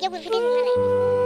要不我不跟你们